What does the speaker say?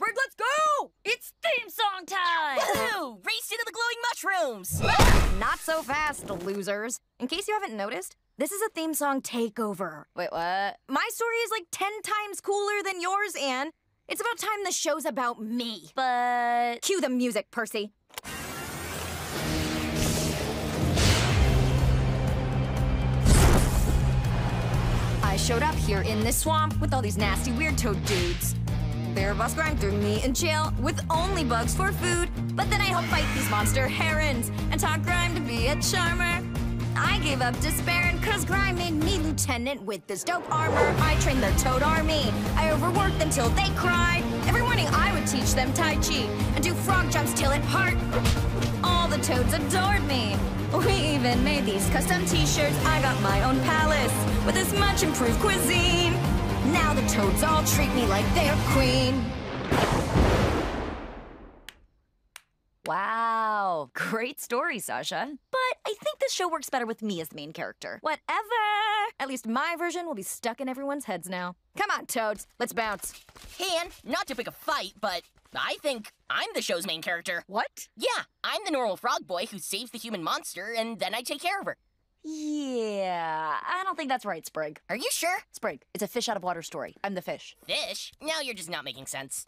Let's go! It's theme song time! Woohoo! Race into the glowing mushrooms! Not so fast, losers. In case you haven't noticed, this is a theme song takeover. Wait, what? My story is like 10 times cooler than yours, Anne. It's about time the show's about me. But. Cue the music, Percy. I showed up here in this swamp with all these nasty weird toad dudes. Their boss Grime threw me in jail with only bugs for food. But then I helped fight these monster herons and taught Grime to be a charmer. I gave up despairing cause Grime made me lieutenant with this dope armor. I trained their toad army. I overworked them till they cried. Every morning I would teach them Tai Chi and do frog jumps till it hurt. All the toads adored me. We even made these custom t-shirts. I got my own palace with this much improved cuisine. Now the toads all treat me like they're queen. Wow. Great story, Sasha. But I think this show works better with me as the main character. Whatever. At least my version will be stuck in everyone's heads now. Come on, toads. Let's bounce. And not to pick a fight, but I think I'm the show's main character. What? Yeah, I'm the normal frog boy who saves the human monster, and then I take care of her. Yeah, I don't think that's right, Sprig. Are you sure? Sprig, it's a fish out of water story. I'm the fish. Fish? Now you're just not making sense.